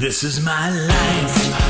This is my life.